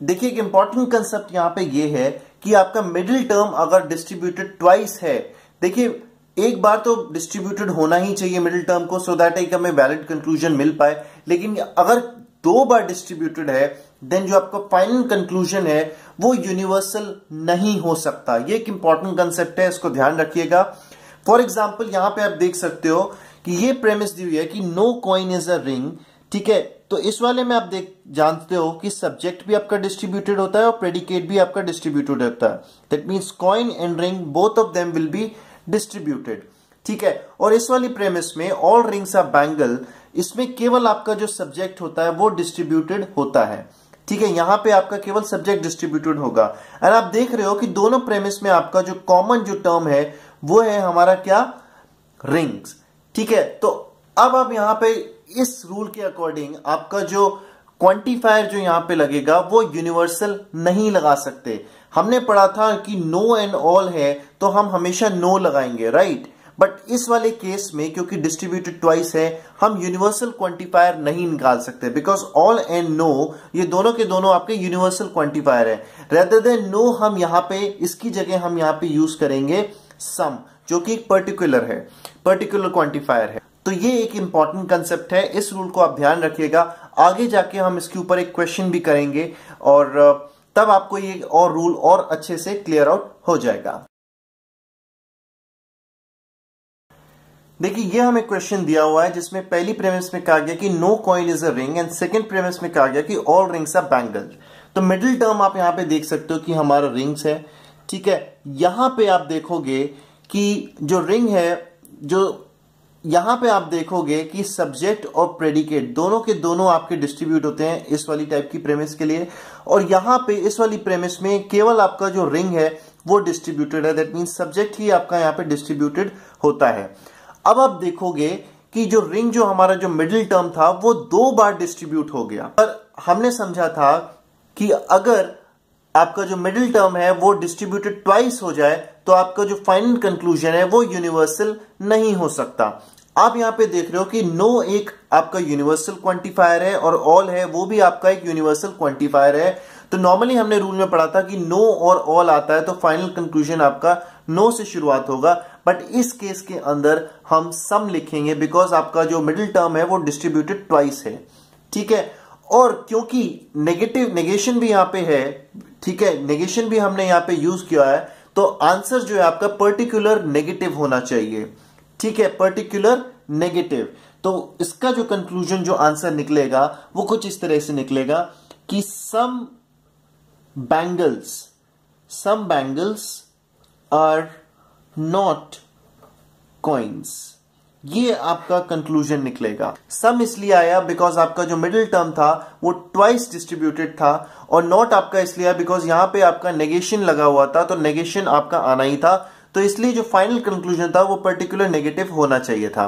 देखिए एक important concept यहाँ पे ये है कि आपका मिडिल टर्म अगर डिस्ट्रीब्यूटेड ट्वाइस है, देखिए एक बार तो डिस्ट्रीब्यूटेड होना ही चाहिए मिडिल टर्म को सो दैट एक हमें वैलिड कंक्लूजन मिल पाए। लेकिन अगर दो बार डिस्ट्रीब्यूटेड है देन जो आपका फाइनल कंक्लूजन है, वो यूनिवर्सल नहीं हो सकता। ये एक इंपॉर्टेंट कंसेप्ट है, इसको ध्यान रखिएगा। फॉर एग्ज़ाम्पल यहाँ पे आप देख सकते हो कि ये प्रेमिस दी हुई है कि no coin is a ring ठीक है? तो इस वाले में आप देख, जानते हो कि सब्जेक्ट भी आपका डिस्ट्रीब्यूटेड होता है और प्रेडिकेट भी आपका डिस्ट्रीब्यूटेड होता है। That means coin and ring both of them will be distributed ठीक है? और इस वाली प्रेमिस में ऑल रिंग्स ऑफ़ बैंगल इसमें केवल आपका जो सब्जेक्ट होता है वो डिस्ट्रीब्यूटेड होता है। ठीक है? यहाँ पे आपका केवल सब्जेक्ट डिस्ट्रीब्यूटेड होगा। एंड आप देख रहे हो कि दोनों प्रेमिस में आपका जो कॉमन जो टर्म है, वो है हमारा क्या? रिंग्स ठीक है? तो अब आप यहाँ पे इस रूल के अकॉर्डिंग आपका जो क्वांटिफायर जो यहाँ पे लगेगा, वो यूनिवर्सल नहीं लगा सकते। हमने पढ़ा था कि नो एंड ऑल है तो हम हमेशा नो लगाएँगे राइट बट इस वाले केस में, क्योंकि डिस्ट्रीब्यूटेड ट्वाइस है, हम यूनिवर्सल क्वांटिफायर नहीं निकाल सकते। बिकॉज़ ऑल एंड नो ये दोनों के दोनों आपके यूनिवर्सल क्वांटिफायर है। रेदर देन नो हम यहाँ पे, इसकी जगह हम यहाँ पे यूज़ करेंगे सम जो कि पर्टिकुलर है पर्टिकुलर क्वांटिफायर है। तो ये एक इंपॉर्टेंट कंसेप्ट है। इस रूल को आप ध्यान रखिएगा। आगे जाके हम इसके ऊपर एक क्वेश्चन भी करेंगे और तब आपको ये और रूल और अच्छे से क्लियर आउट हो जाएगा। देखिए, ये हमें क्वेश्चन दिया हुआ है जिसमें पहली प्रेमिस में कहा गया कि no coin is a ring and second premise में कहा गया कि ऑल रिंग्स आर बैंगल तो मिडिल टर्म आप यहाँ पे देख सकते हो कि हमारा रिंग्स है। ठीक है? यहाँ पे आप देखोगे कि जो रिंग है, जो यहाँ पे आप देखोगे कि सब्जेक्ट और प्रेडिकेट दोनों के दोनों आपके डिस्ट्रीब्यूट होते हैं इस वाली टाइप की प्रेमिस के लिए। और यहाँ पे इस वाली प्रेमिस में केवल आपका जो रिंग है, वो डिस्ट्रीब्यूटेड है। दैट मीन सब्जेक्ट ही आपका यहाँ पे डिस्ट्रीब्यूटेड होता है। अब आप देखोगे कि जो रिंग जो हमारा जो मिडिल टर्म था, वो दो बार डिस्ट्रीब्यूट हो गया। पर हमने समझा था कि अगर आपका जो मिडिल टर्म है, वो डिस्ट्रीब्यूटेड ट्वाइस हो जाए तो आपका जो फाइनल कंक्लूजन है, वो यूनिवर्सल नहीं हो सकता। आप यहाँ पे देख रहे हो कि नो एक आपका यूनिवर्सल क्वांटिफायर है और ऑल है, वो भी आपका एक यूनिवर्सल क्वांटिफायर है। तो नॉर्मली हमने रूल में पढ़ा था कि नो और ऑल आता है तो फाइनल कंक्लूजन आपका नो से शुरुआत होगा। बट इस केस के अंदर हम सम लिखेंगे बिकॉज़ आपका जो मिडिल टर्म है, वो डिस्ट्रीब्यूटेड ट्वाइस है। ठीक है? और क्योंकि नेगेटिव नेगेशन भी यहाँ पे है, ठीक है? नेगेशन भी हमने यहाँ पे यूज़ किया है तो आंसर जो है आपका पर्टिकुलर नेगेटिव होना चाहिए। ठीक है पर्टिकुलर नेगेटिव तो इसका जो कंक्लूजन जो आंसर निकलेगा, वो कुछ इस तरह से निकलेगा कि some bangles some bangles are not coins ये आपका कंक्लूजन निकलेगा। सम इसलिए आया बिकॉज़ आपका जो मिडिल टर्म था, वो ट्वाइस डिस्ट्रीब्यूटेड था और नॉट आपका इसलिए आया बिकॉज़ यहाँ पे आपका नेगेशन लगा हुआ था तो नेगेशन आपका आना ही था। तो इसलिए जो फाइनल कंक्लूजन था वो पर्टिकुलर नेगेटिव होना चाहिए था।